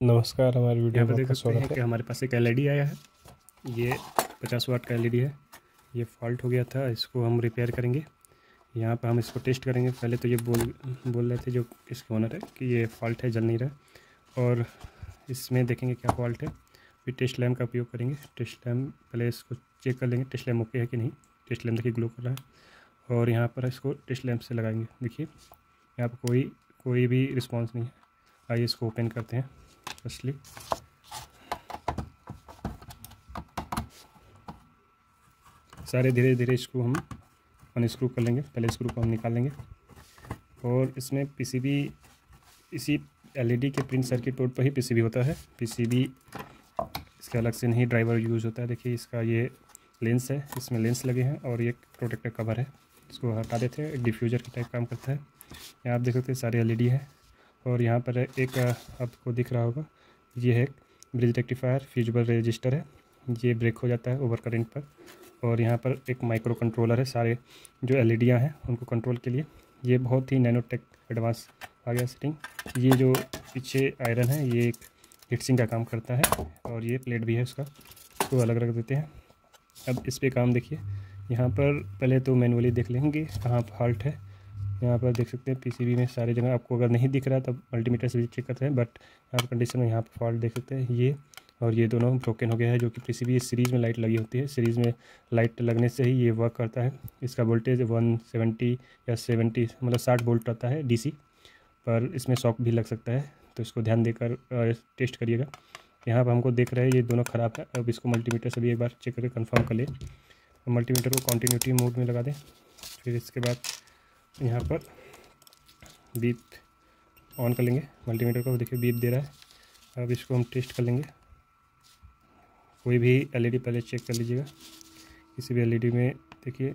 नमस्कार हमारे वीडियो यहाँ पे में देख सकते हैं कि हमारे पास एक एलईडी आया है। ये पचास वाट का एलईडी है। ये फॉल्ट हो गया था इसको हम रिपेयर करेंगे। यहाँ पर हम इसको टेस्ट करेंगे। पहले तो ये बोल बोल रहे थे जो इसके ओनर है कि ये फॉल्ट है जल नहीं रहा और इसमें देखेंगे क्या फॉल्ट है। फिर टेस्ट लैम्प का उपयोग करेंगे। टेस्ट लैम्प पहले इसको चेक कर लेंगे टेस्ट लैम्प ओके है कि नहीं। टेस्ट लैम्प देखिए ग्लो कर रहा है। और यहाँ पर इसको टेस्ट लैम्प से लगाएँगे। देखिए यहाँ पर कोई कोई भी रिस्पॉन्स नहीं है। आइए इसको ओपन करते हैं। फर्स्टली सारे धीरे धीरे स्क्रू हम अनस्क्रू कर लेंगे, पहले स्क्रू को हम निकाल लेंगे। और इसमें पीसीबी इसी एलईडी के प्रिंट सर्किट बोर्ड पर ही पीसीबी होता है। पीसीबी इसके अलग से नहीं ड्राइवर यूज़ होता है। देखिए इसका ये लेंस है, इसमें लेंस लगे हैं और ये प्रोटेक्टर कवर है। इसको हटा देते हैं डिफ्यूज़र के टाइप काम करता है। यहाँ आप देख सकते हैं सारे एलईडी है। और यहाँ पर एक, आपको दिख रहा होगा ये है ब्रिज रेक्टिफायर, फ्यूजबल रजिस्टर है। ये ब्रेक हो जाता है ओवर करंट पर और यहाँ पर एक माइक्रो कंट्रोलर है, सारे जो एल हैं उनको कंट्रोल के लिए। ये बहुत ही नैनोटेक एडवांस आ गया सेटिंग। ये जो पीछे आयरन है, ये एक हिटसिंग का काम करता है और ये प्लेट भी है उसका तो अलग रख देते हैं। अब इस पर काम देखिए। यहाँ पर पहले तो मैनुअली देख लेंगे कहाँ फॉल्ट है। यहाँ पर देख सकते हैं पीसीबी में सारी जगह आपको अगर नहीं दिख रहा तब मल्टीमीटर से भी चेक करते हैं बट यहाँ पर कंडीशन में यहाँ पर फॉल्ट देख सकते हैं, ये और ये दोनों ब्रोकन हो गया है, जो कि पीसीबी सीरीज़ में लाइट लगी होती है। सीरीज़ में लाइट लगने से ही ये वर्क करता है। इसका वोल्टेज वन सेवेंटी या सेवेंटी मतलब साठ वोल्ट रहता है डीसी पर इसमें शॉक भी लग सकता है। तो इसको ध्यान देकर टेस्ट करिएगा। यहाँ पर हमको देख रहे हैं, ये दोनों ख़राब है। अब इसको मल्टीमीटर से भी एक बार चेक करके कंफर्म कर ले। मल्टीमीटर को कॉन्टीन्यूटी मोड में लगा दें। फिर इसके बाद यहाँ पर बीप ऑन कर लेंगे मल्टीमीटर को देखिए बीप दे रहा है। अब इसको हम टेस्ट कर लेंगे। कोई भी एलईडी पहले चेक कर लीजिएगा। किसी भी एलईडी में देखिए।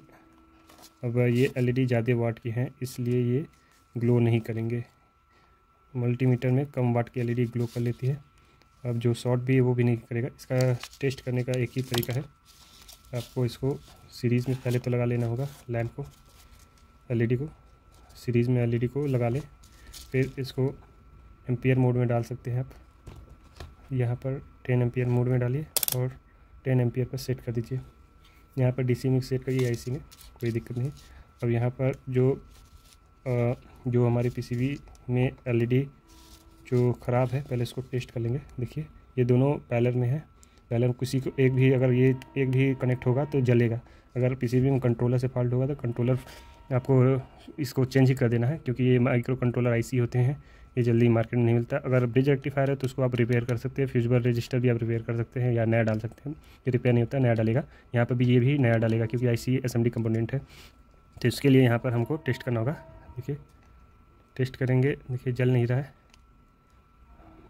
अब ये एलईडी ज़्यादा वाट की हैं, इसलिए ये ग्लो नहीं करेंगे। मल्टीमीटर में कम वाट की एलईडी ग्लो कर लेती है। अब जो शॉर्ट भी है, वो भी नहीं करेगा। इसका टेस्ट करने का एक ही तरीका है। आपको इसको सीरीज़ में पहले तो लगा लेना होगा लैम्प को। एलईडी को सीरीज़ में एलईडी को लगा लें। फिर इसको एम्पियर मोड में डाल सकते हैं आप। यहाँ पर टेन एम्पियर मोड में डालिए और टेन एम्पियर पर सेट कर दीजिए। यहाँ पर डीसी में सेट करिए आईसी में कोई दिक्कत नहीं। अब यहाँ पर जो आ, जो हमारी पीसीबी में एलईडी जो ख़राब है पहले इसको टेस्ट कर लेंगे। देखिए ये दोनों पैलर में है। पैलर किसी को एक भी अगर ये एक भी कनेक्ट होगा तो जलेगा। अगर पीसीबी में कंट्रोलर से फॉल्ट होगा तो कंट्रोलर आपको इसको चेंज ही कर देना है, क्योंकि ये माइक्रो कंट्रोलर आईसी होते हैं, ये जल्दी मार्केट में नहीं मिलता। अगर ब्रिज रेक्टिफायर है तो उसको आप रिपेयर कर सकते हैं फ्यूजबल रजिस्टर भी आप रिपेयर कर सकते हैं, या नया डाल सकते हैं। ये रिपेयर नहीं होता, नया डालेगा। यहाँ पर भी ये भी नया डालेगा, क्योंकि आई सी एस कंपोनेंट है। तो इसके लिए यहाँ पर हमको टेस्ट करना होगा। देखिए टेस्ट करेंगे। देखिए, जल नहीं रहा है।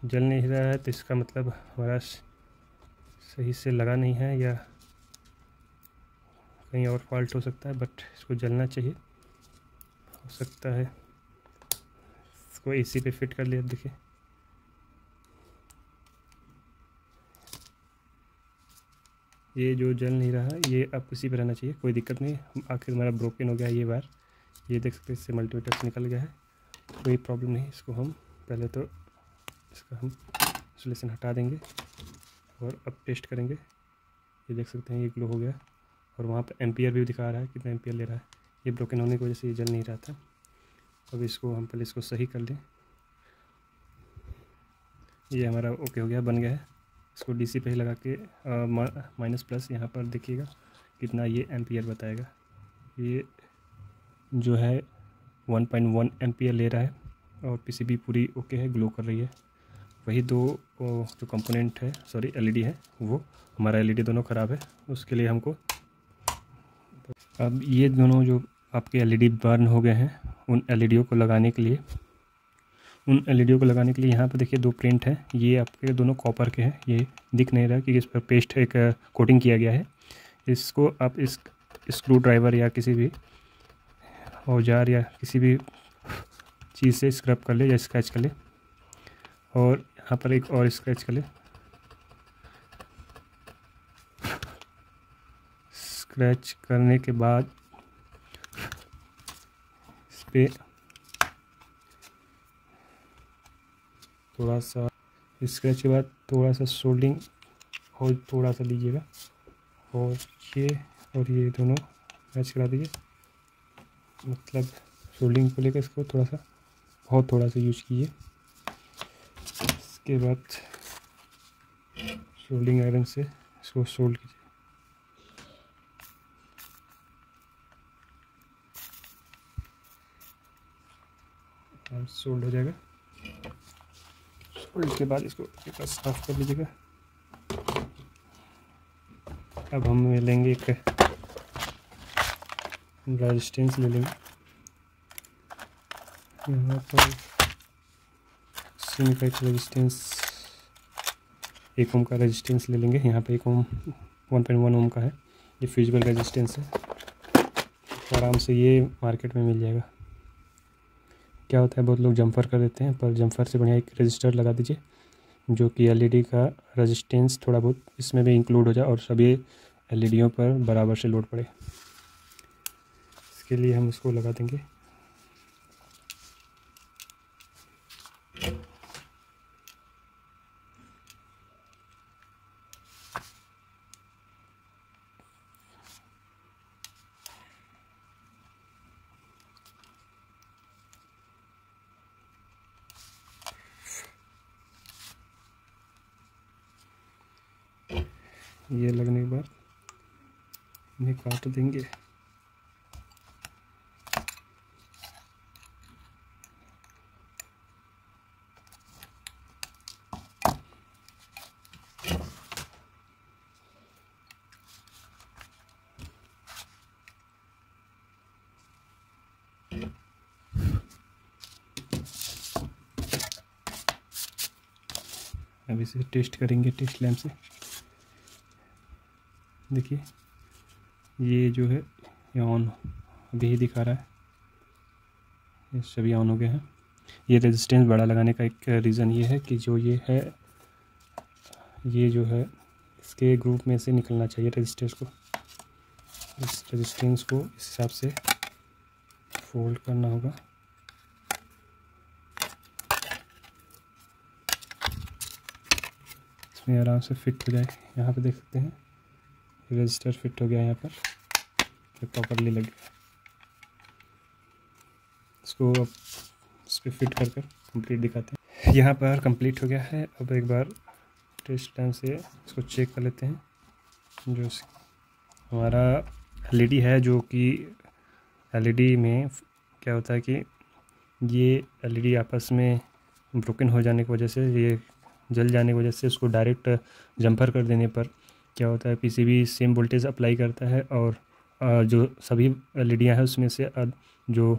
जल नहीं रहा है तो इसका मतलब हमारा सही से लगा नहीं है, या कहीं और फॉल्ट हो सकता है बट इसको जलना चाहिए। हो सकता है। इसको एसी पे फिट कर लिया, देखिए। ये जो जल नहीं रहा, ये अब इसी पर रहना चाहिए, कोई दिक्कत नहीं। आखिर हमारा ब्रोकन हो गया ये बार ये देख सकते हैं, इससे मल्टीमीटर निकल गया है। कोई प्रॉब्लम नहीं, इसको हम पहले तो इसका हम इंसुलेशन हटा देंगे और अब टेस्ट करेंगे। ये देख सकते हैं, ये ग्लो हो गया। और वहाँ पर एम्पियर भी दिखा रहा है, कितना एम्पियर ले रहा है। ये ब्रोकन होने की वजह से ये जल नहीं रहा था। अब इसको हम पहले इसको सही कर लें। ये हमारा ओके हो गया, बन गया है। इसको डीसी पे ही लगा के माइनस प्लस यहाँ पर देखिएगा कितना ये एम्पियर बताएगा। ये जो है 1.1 एम्पियर ले रहा है और पीसीबी पूरी ओके है ग्लो कर रही है। वही दो जो कंपोनेंट है सॉरी एलईडी है, वो हमारा एलईडी दोनों ख़राब है। उसके लिए हमको अब ये दोनों जो आपके एलईडी बर्न हो गए हैं उन एलईडीओ को लगाने के लिए। उन एलईडीओ को लगाने के लिए यहाँ पर देखिए दो प्रिंट है। ये आपके दोनों कॉपर के हैं। ये दिख नहीं रहा कि इस पर पेस्ट एक कोटिंग किया गया है। इसको आप इस स्क्रू ड्राइवर या किसी भी औज़ार या किसी भी चीज़ से स्क्रब कर ले या स्क्रैच कर ले। और यहाँ पर एक और स्क्रैच कर ले। स्क्रैच करने के बाद पे थोड़ा सा स्क्रैच के बाद थोड़ा सा सोल्डिंग और थोड़ा सा लीजिएगा। और ये और ये दोनों मैच करा दीजिए। मतलब सोल्डिंग को लेकर इसको थोड़ा सा बहुत थोड़ा सा यूज़ कीजिए। इसके बाद सोल्डिंग आयरन से इसको सोल्ड कीजिए। सोल्ड हो जाएगा। सोल्ड के बाद इसको एक बार साफ़ कर लीजिएगा। अब हम लेंगे एक रेजिस्टेंस ले लेंगे। यहाँ पर सिम एक रेजिस्टेंस एक ओम का रेजिस्टेंस ले लेंगे। यहाँ पे एक ohm one point one ohm का है। ये फिजिबल रेजिस्टेंस है। तो आराम से ये मार्केट में मिल जाएगा। क्या होता है, बहुत लोग जंफर कर देते हैं, पर जम्फर से बढ़िया एक रजिस्टर लगा दीजिए, जो कि एलईडी का रजिस्टेंस थोड़ा बहुत इसमें भी इंक्लूड हो जाए और सभी एलईडीयों पर बराबर से लोड पड़े। इसके लिए हम इसको लगा देंगे। ये लगने के बाद इन्हें काट देंगे। अब इसे टेस्ट करेंगे टेस्ट लैम्प से। देखिए, ये जो है ये ऑन अभी ही दिखा रहा है। ये सभी ऑन हो गए हैं। ये रेजिस्टेंस बड़ा लगाने का एक रीज़न ये है कि जो ये है, ये जो है, इसके ग्रुप में से निकलना चाहिए रेजिस्टेंस को। इस रेजिस्टेंस को इस हिसाब से फोल्ड करना होगा। इसमें आराम से फिट हो जाए यहाँ पे देख सकते हैं। रजिस्टर फिट हो गया यहाँ पर। प्रॉपरली लग गया। इसको अब इस पर फिट कर कर कंप्लीट दिखाते हैं। यहाँ पर कंप्लीट हो गया है। अब एक बार टेस्ट टाइम से इसको चेक कर लेते हैं। जो हमारा एलईडी है, जो कि एलईडी में क्या होता है कि ये एलईडी आपस में ब्रोकन हो जाने की वजह से, ये जल जाने की वजह से उसको डायरेक्ट जंपर कर देने पर क्या होता है पीसीबी सेम वोल्टेज अप्लाई करता है और जो सभी एल हैं उसमें से जो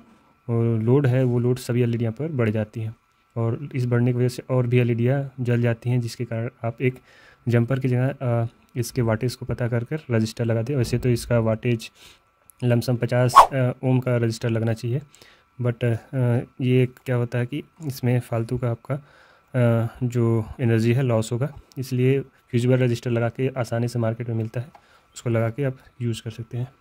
लोड है, वो लोड सभी एल पर बढ़ जाती हैं। और इस बढ़ने की वजह से और भी एल जल जाती हैं, जिसके कारण आप एक जंपर की जगह इसके वाटेज को पता कर कर रजिस्टर लगा दें। वैसे तो इसका वाटेज लमसम पचास ओम का रजिस्टर लगना चाहिए। बट ये क्या होता है कि इसमें फालतू का आपका जो एनर्जी है लॉस होगा। इसलिए फ्यूजिबल रजिस्टर लगा के आसानी से मार्केट में मिलता है। उसको लगा के आप यूज़ कर सकते हैं।